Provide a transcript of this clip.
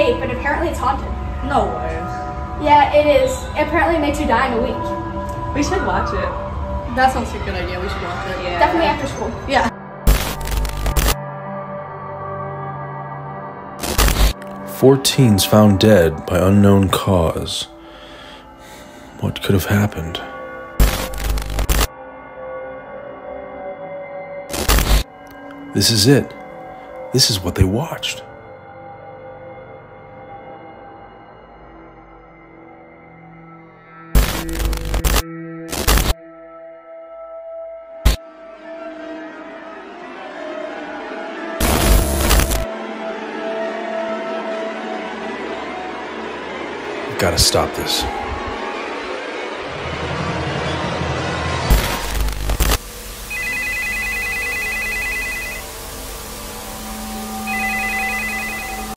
tape, and apparently it's haunted. No way. Yeah, it is. Apparently, it makes you die in a week. We should watch it. That sounds like a good idea. We should watch it. Yeah. Definitely after school. Yeah. Four teens found dead by unknown cause. What could have happened? This is it. This is what they watched. Gotta stop this.